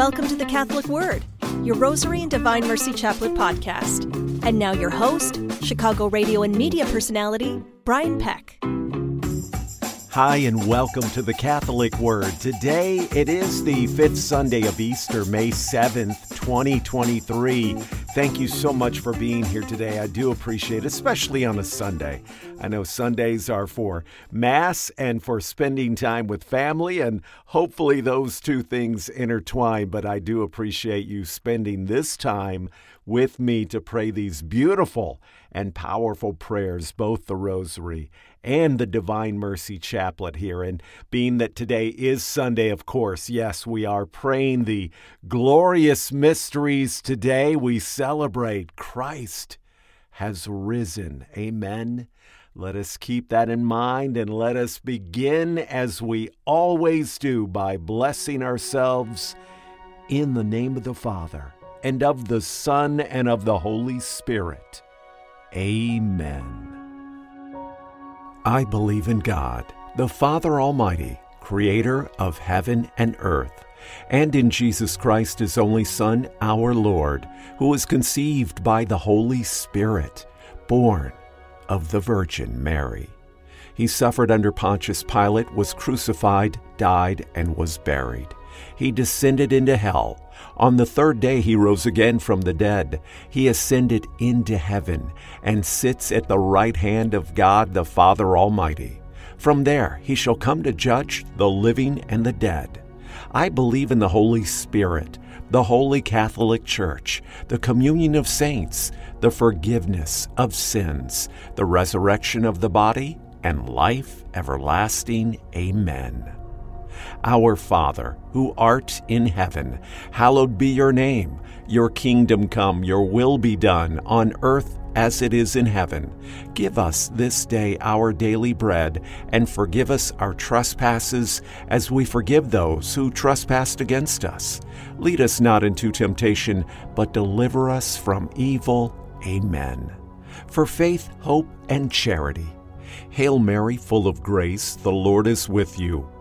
Welcome to the Catholic Word, your Rosary and Divine Mercy Chaplet podcast. And now, your host, Chicago radio and media personality, Brian Peck. Hi, and welcome to the Catholic Word. Today it is the fifth Sunday of Easter, May 7th, 2023. Thank you so much for being here today. I do appreciate it, especially on a Sunday. I know Sundays are for Mass and for spending time with family, and hopefully those two things intertwine. But I do appreciate you spending this time with me to pray these beautiful and powerful prayers, both the Rosary and the Divine Mercy Chaplet here. And being that today is Sunday, of course, yes, we are praying the glorious mysteries today. We celebrate Christ has risen. Amen. Let us keep that in mind and let us begin as we always do by blessing ourselves in the name of the Father and of the Son and of the Holy Spirit. Amen. I believe in God, the Father Almighty, creator of heaven and earth, and in Jesus Christ, his only Son, our Lord, who was conceived by the Holy Spirit, born of the Virgin Mary. He suffered under Pontius Pilate, was crucified, died, and was buried. He descended into hell. On the third day he rose again from the dead. He ascended into heaven and sits at the right hand of God the Father Almighty. From there he shall come to judge the living and the dead. I believe in the Holy Spirit, the Holy Catholic Church, the communion of saints, the forgiveness of sins, the resurrection of the body, and life everlasting. Amen. Our Father, who art in heaven, hallowed be your name. Your kingdom come, your will be done, on earth as it is in heaven. Give us this day our daily bread, and forgive us our trespasses, as we forgive those who trespass against us. Lead us not into temptation, but deliver us from evil. Amen. For faith, hope, and charity. Hail Mary, full of grace, the Lord is with you.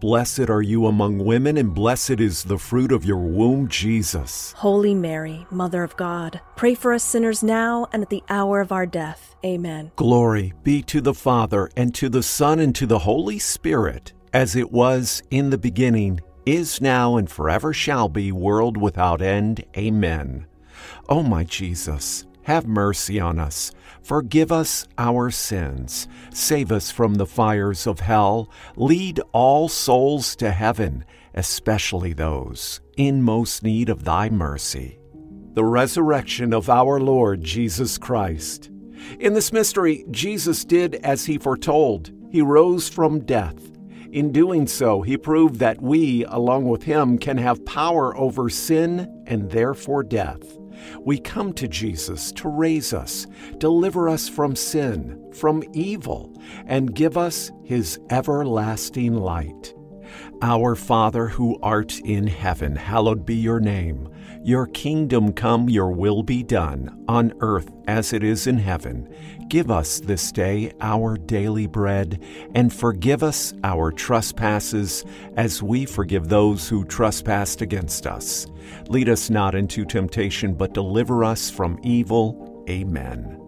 Blessed are you among women, and blessed is the fruit of your womb, Jesus. Holy Mary, Mother of God, pray for us sinners now and at the hour of our death. Amen. Glory be to the Father, and to the Son, and to the Holy Spirit, as it was in the beginning, is now, and forever shall be, world without end. Amen. O my Jesus, have mercy on us. Forgive us our sins. Save us from the fires of hell. Lead all souls to heaven, especially those in most need of thy mercy. The resurrection of our Lord Jesus Christ. In this mystery, Jesus did as he foretold. He rose from death. In doing so, he proved that we, along with him, can have power over sin and therefore death. We come to Jesus to raise us, deliver us from sin, from evil, and give us his everlasting light. Our Father who art in heaven, hallowed be your name. Your kingdom come, your will be done, on earth as it is in heaven. Give us this day our daily bread, and forgive us our trespasses, as we forgive those who trespass against us. Lead us not into temptation, but deliver us from evil. Amen.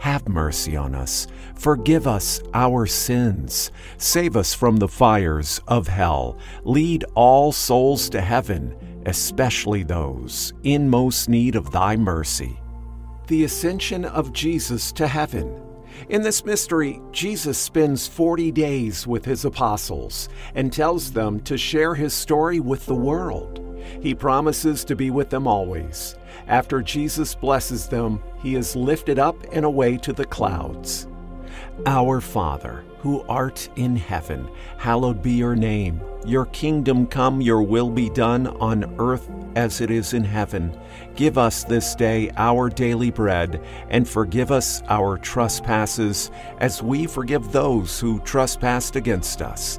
have mercy on us. Forgive us our sins. Save us from the fires of hell. Lead all souls to heaven, especially those in most need of thy mercy. The Ascension of Jesus to Heaven. In this mystery, Jesus spends 40 days with his apostles and tells them to share his story with the world. He promises to be with them always. After Jesus blesses them, he is lifted up and away to the clouds. Our Father, who art in heaven, hallowed be your name. Your kingdom come, your will be done on earth as it is in heaven. Give us this day our daily bread, and forgive us our trespasses, as we forgive those who trespass against us.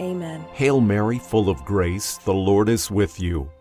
Amen. Hail Mary, full of grace, the Lord is with you.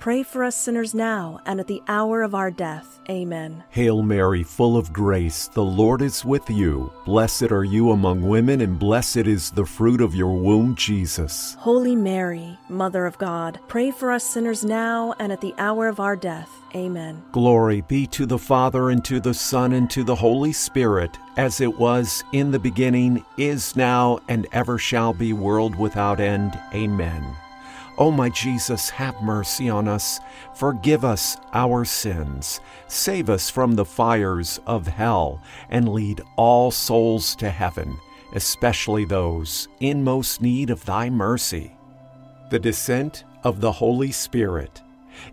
pray for us sinners now and at the hour of our death. Amen. Hail Mary, full of grace, the Lord is with you. Blessed are you among women, and blessed is the fruit of your womb, Jesus. Holy Mary, Mother of God, pray for us sinners now and at the hour of our death. Amen. Glory be to the Father, and to the Son, and to the Holy Spirit, as it was in the beginning, is now, and ever shall be, world without end. Amen. O oh, my Jesus, have mercy on us. Forgive us our sins. Save us from the fires of hell, and lead all souls to heaven, especially those in most need of thy mercy. The descent of the Holy Spirit.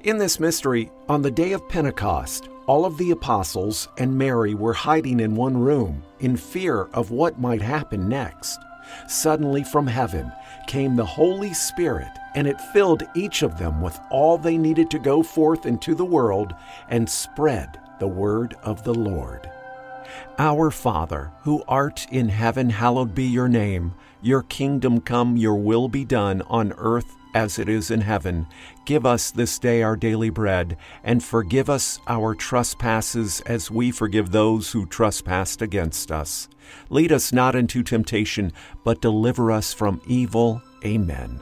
In this mystery, on the day of Pentecost, all of the apostles and Mary were hiding in one room in fear of what might happen next. Suddenly from heaven came the Holy Spirit, and it filled each of them with all they needed to go forth into the world and spread the word of the Lord. Our Father, who art in heaven, hallowed be your name. Your kingdom come, your will be done on earth as it is in heaven. Give us this day our daily bread, and forgive us our trespasses as we forgive those who trespass against us. Lead us not into temptation, but deliver us from evil. Amen.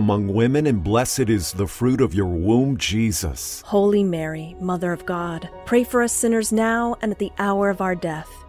among women, and blessed is the fruit of your womb, Jesus. Holy Mary, Mother of God, pray for us sinners now and at the hour of our death.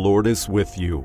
Lord is with you.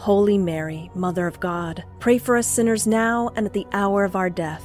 Holy Mary, Mother of God, pray for us sinners now and at the hour of our death.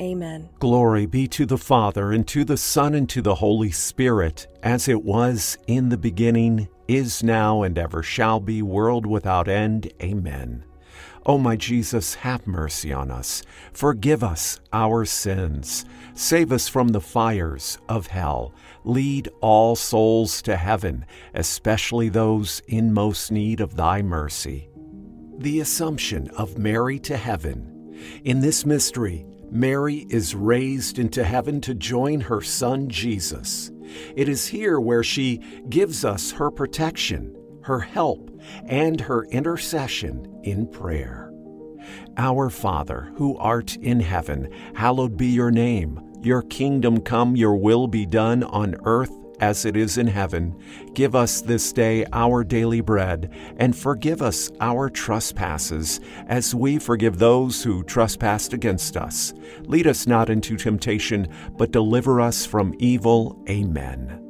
Amen. Glory be to the Father, and to the Son, and to the Holy Spirit, as it was in the beginning, is now, and ever shall be, world without end. Amen. O oh, my Jesus, have mercy on us. Forgive us our sins. Save us from the fires of hell. Lead all souls to heaven, especially those in most need of thy mercy. The Assumption of Mary to Heaven. In this mystery, Mary is raised into heaven to join her son Jesus. It is here where she gives us her protection her help, and her intercession in prayer. Our Father, who art in heaven, hallowed be your name. Your kingdom come, your will be done on earth as it is in heaven. Give us this day our daily bread, and forgive us our trespasses, as we forgive those who trespass against us. Lead us not into temptation, but deliver us from evil. Amen.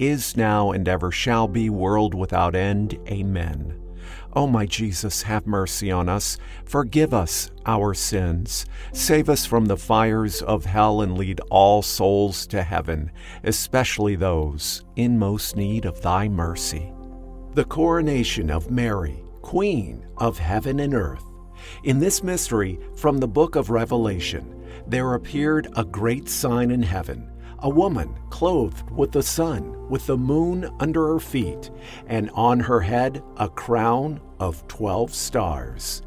is now, and ever shall be, world without end. Amen. O my Jesus, have mercy on us. Forgive us our sins. Save us from the fires of hell and lead all souls to heaven, especially those in most need of thy mercy. The coronation of Mary, Queen of heaven and earth. In this mystery from the book of Revelation, there appeared a great sign in heaven a woman clothed with the sun, with the moon under her feet, and on her head a crown of twelve stars.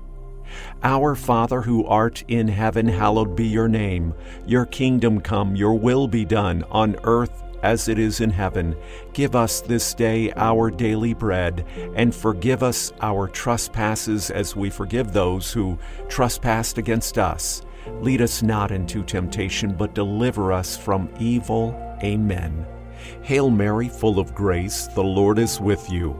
Our Father who art in heaven, hallowed be your name. Your kingdom come, your will be done, on earth as it is in heaven. Give us this day our daily bread, and forgive us our trespasses as we forgive those who trespass against us Lead us not into temptation, but deliver us from evil. Amen. Hail Mary, full of grace, the Lord is with you.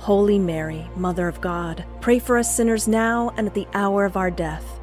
Holy Mary, Mother of God, pray for us sinners now and at the hour of our death.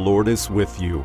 Lord is with you.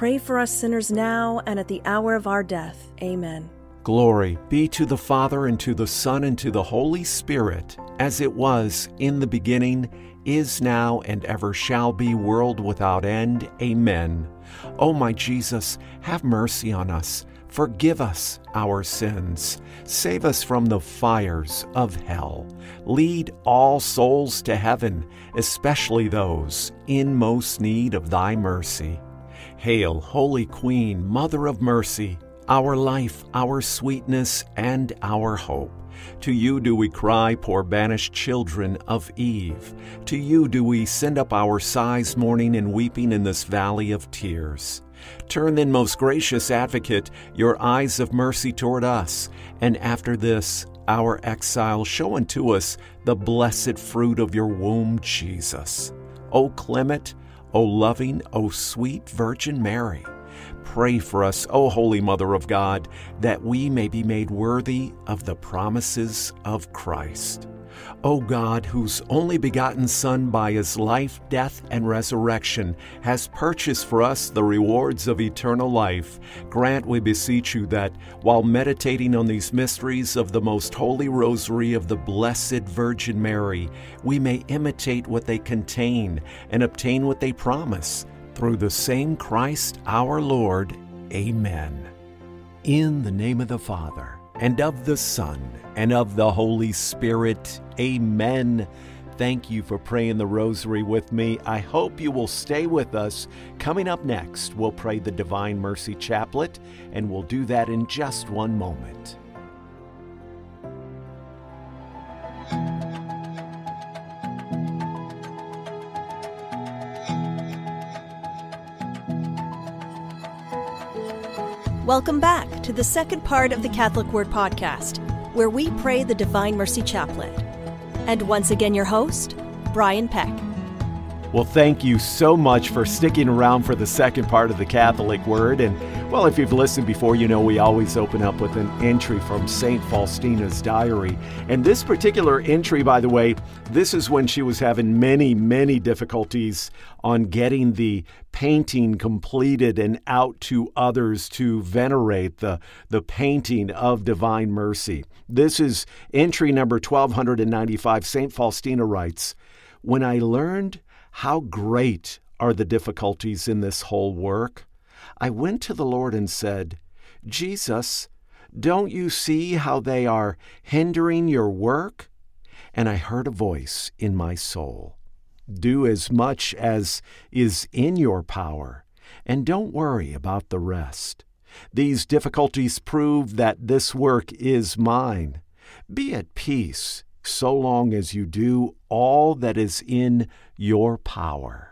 pray for us sinners now and at the hour of our death. Amen. Glory be to the Father, and to the Son, and to the Holy Spirit, as it was in the beginning, is now, and ever shall be, world without end. Amen. O my Jesus, have mercy on us. Forgive us our sins. Save us from the fires of hell. Lead all souls to heaven, especially those in most need of thy mercy. Hail, Holy Queen, Mother of Mercy our life, our sweetness, and our hope. To you do we cry, poor banished children of Eve. To you do we send up our sighs, mourning and weeping in this valley of tears. Turn then, most gracious advocate, your eyes of mercy toward us, and after this, our exile, show unto us the blessed fruit of your womb, Jesus. O clement, O loving, O sweet Virgin Mary Pray for us, O Holy Mother of God, that we may be made worthy of the promises of Christ. O God, whose only begotten Son, by his life, death, and resurrection, has purchased for us the rewards of eternal life, grant, we beseech you, that while meditating on these mysteries of the most holy rosary of the Blessed Virgin Mary, we may imitate what they contain and obtain what they promise through the same Christ our Lord. Amen. In the name of the Father, and of the Son, and of the Holy Spirit. Amen. Thank you for praying the rosary with me. I hope you will stay with us. Coming up next, we'll pray the Divine Mercy Chaplet, and we'll do that in just one moment. Welcome back to the second part of the Catholic Word podcast, where we pray the Divine Mercy Chaplet. And once again, your host, Brian Peck. Well, thank you so much for sticking around for the second part of the Catholic Word. And well, if you've listened before, you know we always open up with an entry from St. Faustina's diary. And this particular entry, by the way, this is when she was having many, many difficulties on getting the painting completed and out to others to venerate the, the painting of Divine Mercy. This is entry number 1295. St. Faustina writes When I learned how great are the difficulties in this whole work, I went to the Lord and said, Jesus, don't you see how they are hindering your work? And I heard a voice in my soul Do as much as is in your power, and don't worry about the rest. These difficulties prove that this work is mine. Be at peace so long as you do all that is in your power.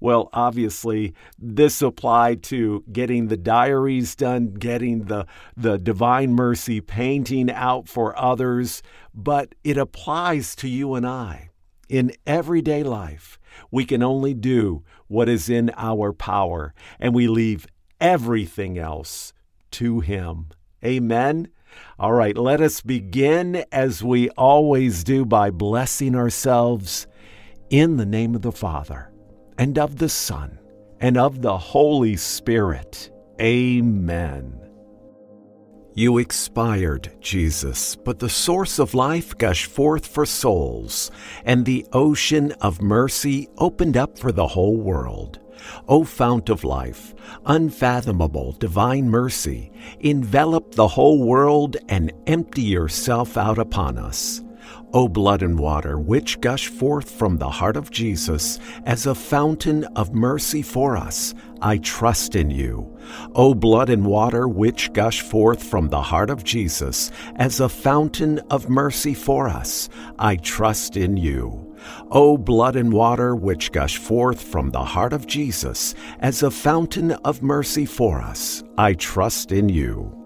Well, obviously, this applied to getting the diaries done, getting the, the Divine Mercy painting out for others, but it applies to you and I. In everyday life, we can only do what is in our power, and we leave everything else to Him. Amen. All right, let us begin as we always do by blessing ourselves in the name of the Father and of the Son, and of the Holy Spirit. Amen. You expired, Jesus, but the source of life gushed forth for souls, and the ocean of mercy opened up for the whole world. O fount of life, unfathomable divine mercy, envelop the whole world and empty yourself out upon us. O blood and water, which gush forth from the heart of Jesus as a fountain of mercy for us, I trust in you. O blood and water, which gush forth from the heart of Jesus as a fountain of mercy for us, I trust in you. O blood and water which gush forth from the heart of Jesus as a fountain of mercy for us, I trust in you.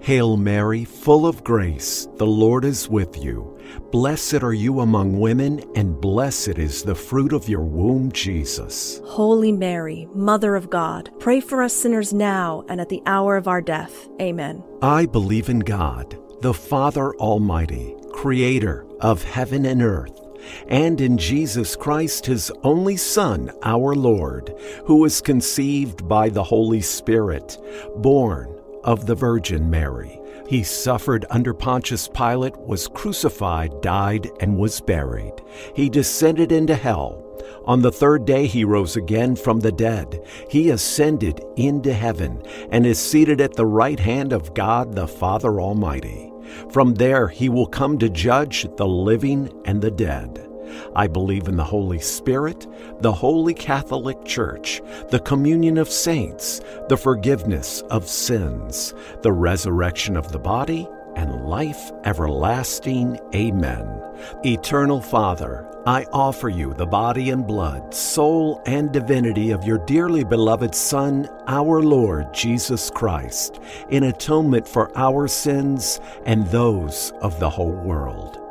Hail Mary, full of grace, the Lord is with you. Blessed are you among women, and blessed is the fruit of your womb, Jesus. Holy Mary, Mother of God, pray for us sinners now and at the hour of our death. Amen. I believe in God, the Father Almighty, creator of heaven and earth and in Jesus Christ, his only Son, our Lord, who was conceived by the Holy Spirit, born of the Virgin Mary. He suffered under Pontius Pilate, was crucified, died, and was buried. He descended into hell. On the third day he rose again from the dead. He ascended into heaven and is seated at the right hand of God the Father Almighty. From there he will come to judge the living and the dead. I believe in the Holy Spirit, the Holy Catholic Church, the communion of saints, the forgiveness of sins, the resurrection of the body, and life everlasting. Amen. Eternal Father, I offer you the body and blood, soul and divinity of your dearly beloved Son, our Lord Jesus Christ, in atonement for our sins and those of the whole world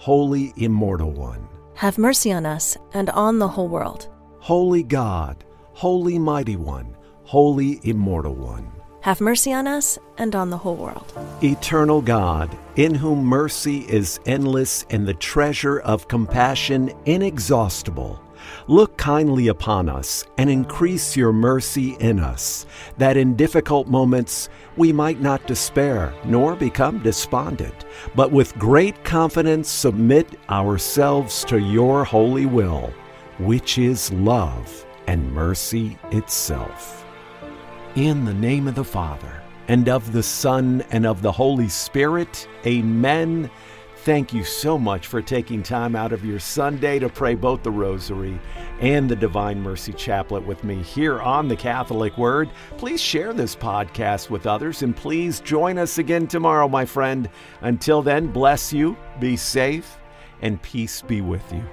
Holy Immortal One. Have mercy on us and on the whole world. Holy God, Holy Mighty One, Holy Immortal One. Have mercy on us and on the whole world. Eternal God, in whom mercy is endless and the treasure of compassion inexhaustible Look kindly upon us and increase your mercy in us, that in difficult moments we might not despair nor become despondent, but with great confidence submit ourselves to your holy will, which is love and mercy itself. In the name of the Father, and of the Son, and of the Holy Spirit, amen. Thank you so much for taking time out of your Sunday to pray both the Rosary and the Divine Mercy Chaplet with me here on the Catholic Word. Please share this podcast with others and please join us again tomorrow, my friend. Until then, bless you, be safe, and peace be with you.